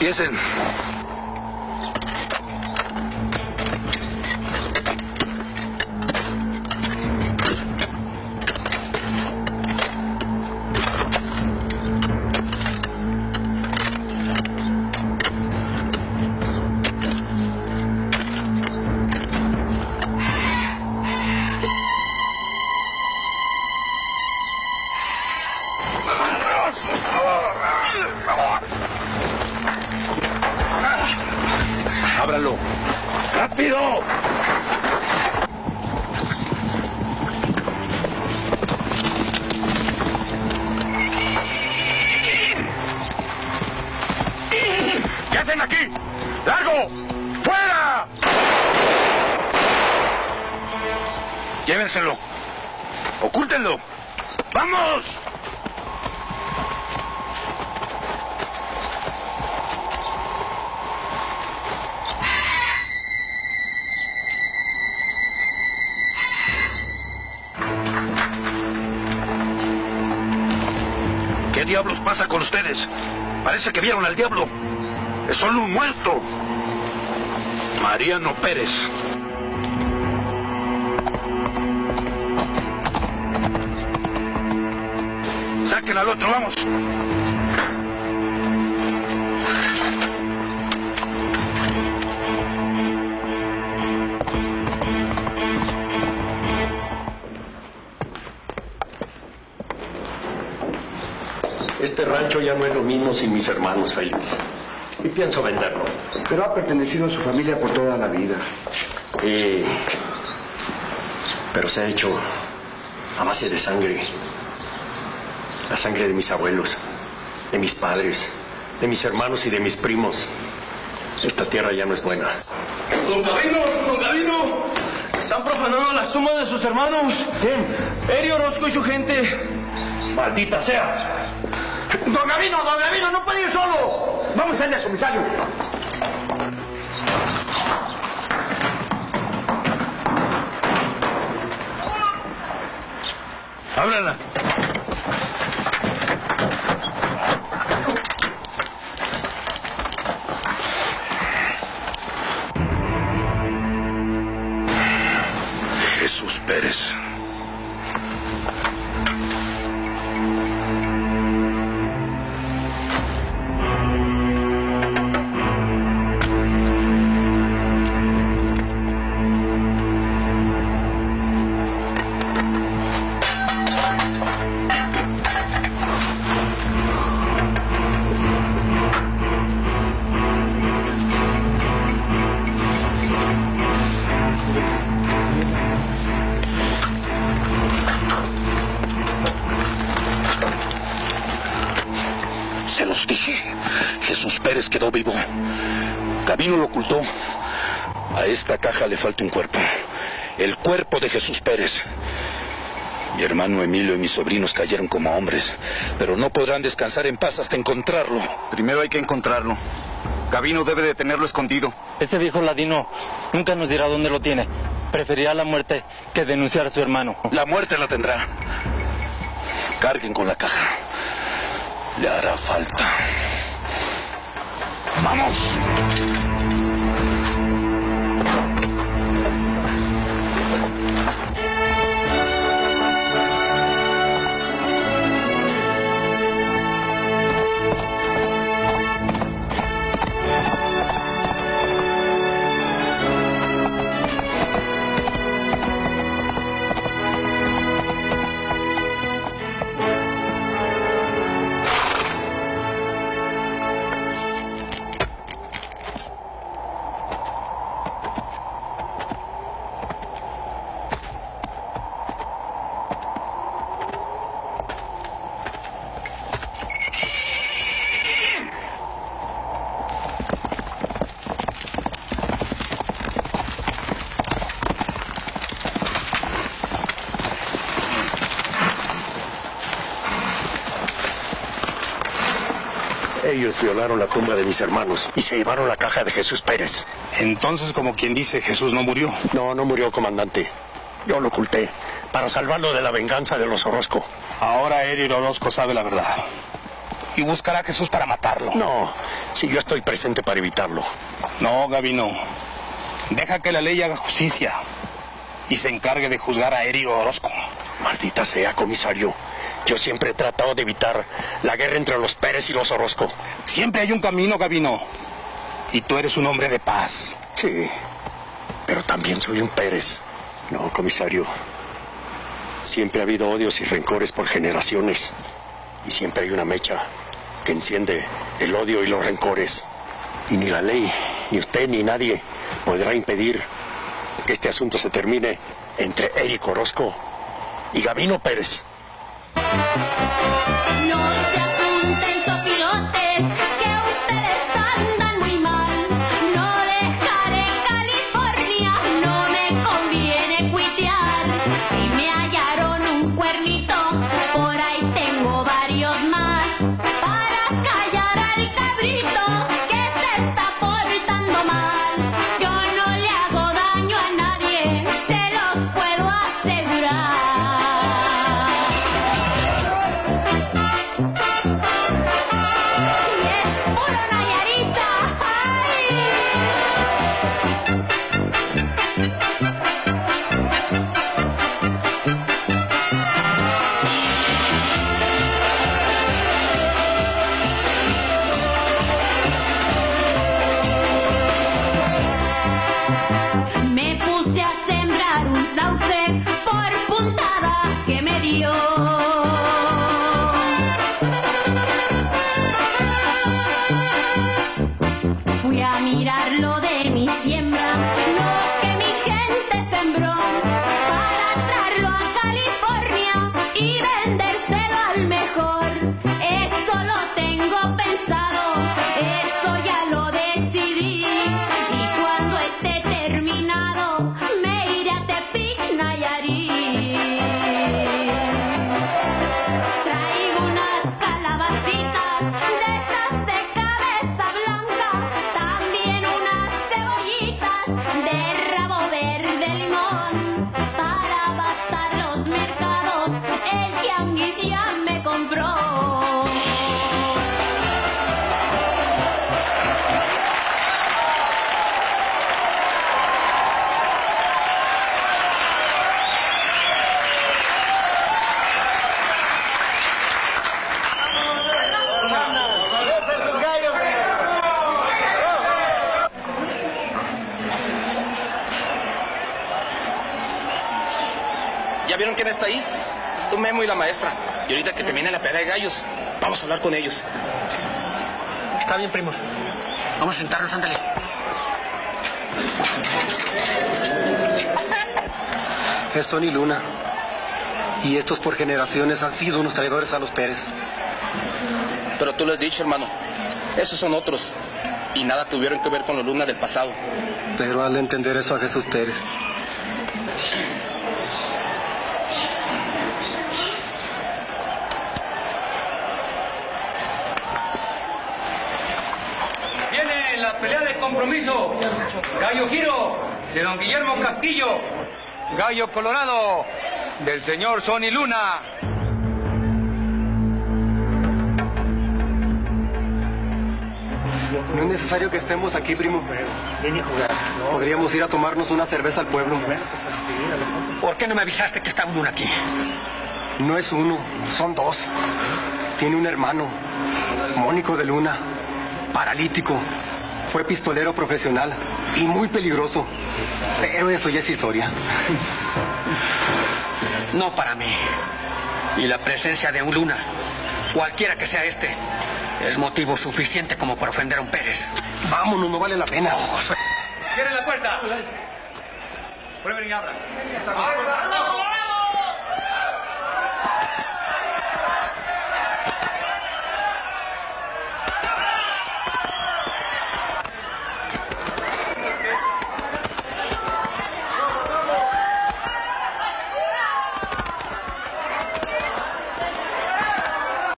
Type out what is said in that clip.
Empiecen. Llévenselo. Ocúltenlo. ¡Vamos! ¿Qué diablos pasa con ustedes? Parece que vieron al diablo. Es solo un muerto. Mariano Pérez. Al otro, vamos. Este rancho ya no es lo mismo sin mis hermanos, Félix. Y pienso venderlo. Pero ha pertenecido a su familia por toda la vida. Y... Pero se ha hecho a base de sangre. La sangre de mis abuelos, de mis padres, de mis hermanos y de mis primos. Esta tierra ya no es buena. Don Gavino, don Gavino, están profanando las tumbas de sus hermanos. ¿Quién? Eri Orozco y su gente. ¡Maldita sea! ¡Don Gavino, don Gavino, no puede ir solo! Vamos allá, comisario. Ábrala. Jesús Pérez. Se los dije. Jesús Pérez quedó vivo. Gavino lo ocultó. A esta caja le falta un cuerpo. El cuerpo de Jesús Pérez. Mi hermano Emilio y mis sobrinos cayeron como hombres, pero no podrán descansar en paz hasta encontrarlo. Primero hay que encontrarlo. Gavino debe de tenerlo escondido. Este viejo ladino nunca nos dirá dónde lo tiene. Preferirá la muerte que denunciar a su hermano. La muerte la tendrá. Carguen con la caja. Le hará falta. ¡Vamos! Ellos violaron la tumba de mis hermanos y se llevaron la caja de Jesús Pérez. Entonces, como quien dice, Jesús no murió. No, no murió, comandante. Yo lo oculté para salvarlo de la venganza de los Orozco. Ahora Eri Orozco sabe la verdad. Y buscará a Jesús para matarlo. No, Si yo estoy presente para evitarlo. No, Gavino. Deja que la ley haga justicia y se encargue de juzgar a Eri Orozco. Maldita sea, comisario. Yo siempre he tratado de evitar la guerra entre los Pérez y los Orozco. Siempre hay un camino, Gavino. Y tú eres un hombre de paz. Sí, pero también soy un Pérez. No, comisario. Siempre ha habido odios y rencores por generaciones. Y siempre hay una mecha que enciende el odio y los rencores. Y ni la ley, ni usted, ni nadie podrá impedir que este asunto se termine entre Eric Orozco y Gavino Pérez. No se apunten vieron quién está ahí? Tú, Memo y la maestra. Y ahorita que termine la pelea de gallos, vamos a hablar con ellos. Está bien, primos. Vamos a sentarnos, ándale. Es Tony Luna. Y estos por generaciones han sido unos traidores a los Pérez. Pero tú lo has dicho, hermano. Esos son otros. Y nada tuvieron que ver con los lunas del pasado. Pero al entender eso a Jesús Pérez. Compromiso. Gallo Giro de don Guillermo Castillo. Gallo Colorado del señor Sony Luna. No es necesario que estemos aquí, primo. Podríamos ir a tomarnos una cerveza al pueblo. ¿Por qué no me avisaste que estaba uno aquí? No es uno, son dos. Tiene un hermano, Mónico de Luna, paralítico. Fue pistolero profesional y muy peligroso. Pero eso ya es historia. No para mí. Y la presencia de un Luna, cualquiera que sea este, es motivo suficiente como para ofender a un Pérez. Vámonos, no vale la pena. Cierren la puerta. Prueben y abran.